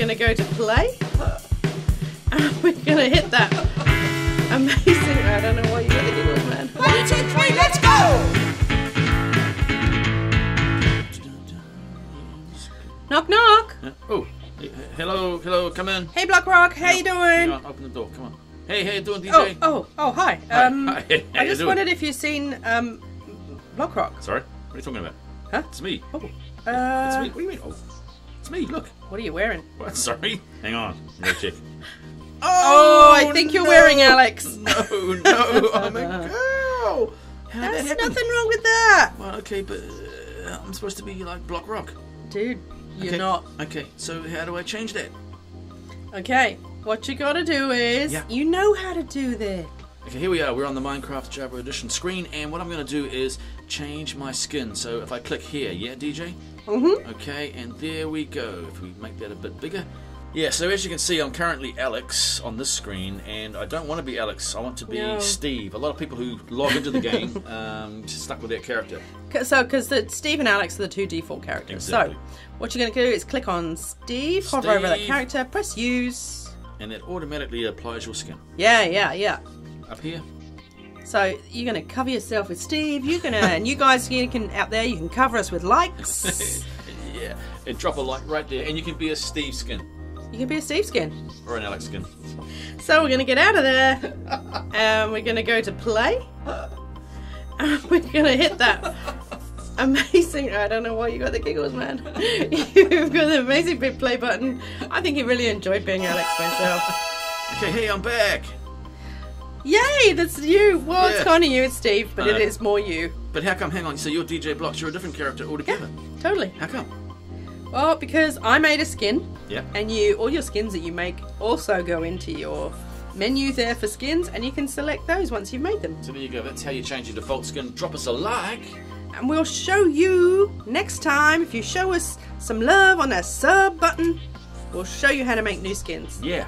gonna go to play. And we're gonna hit that amazing. I don't know why you got the giggles, man. One, two, three, let's go! Knock knock. Uh, oh, hello, hello, come in. Hey Block Rock, how you doing? on, open the door, come on. Hey, how you doing, Oh, DJ? oh, oh, hi. Hi, Um, hi, I just wondered if you've seen um, Block Rock. Sorry, what are you talking about? Huh? It's me. Oh, It's uh, me. What do you mean? Oh, it's me. Look. what are you wearing? What? Sorry. Hang on. I'm gonna check. Oh, I think you're wearing Alex. No, no, I'm a girl. How There's nothing wrong with that, Well, okay, but uh, I'm supposed to be like Block Rock. dude. You're okay. not. Okay, so how do I change that? Okay, what you gotta do is Yeah. you know how to do this. Okay, here we are. We're on the Minecraft Java Edition screen, and what I'm going to do is change my skin. So if I click here, yeah, DJ? Mm-hmm. Okay, and there we go. If we make that a bit bigger. Yeah, so as you can see, I'm currently Alex on this screen, and I don't want to be Alex. I want to be No. Steve. A lot of people who log into the game um, just stuck with their character. So, because Steve and Alex are the two default characters. Exactly. So, what you're going to do is click on Steve, Steve. hover over that character, press use. And it automatically applies your skin. Yeah, yeah, yeah. Up here, So you're going to cover yourself with Steve. You're going to, and you guys you can out there, you can cover us with likes. yeah, and drop a like right there, and you can be a Steve skin You can be a Steve skin. or an Alex skin. So we're going to get out of there, and we're going to go to play, and we're going to hit that amazing. I don't know why you got the giggles, man. You've got the amazing big play button. I think you really enjoyed being Alex myself. Okay, hey, I'm back. Yay, that's you. Well, it's Yeah. kind of you, it's Steve, but I it know. is more you. But how come? Hang on. So you're DJ Blocks. You're a different character altogether. Totally. How come? Well, because I made a skin, Yeah. and you, all your skins that you make also go into your menu there for skins, and you can select those once you've made them. So there you go. That's how you change your default skin. Drop us a like. And we'll show you next time if you show us some love on that sub button. We'll show you how to make new skins. Yeah.